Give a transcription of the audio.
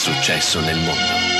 successo nel mondo.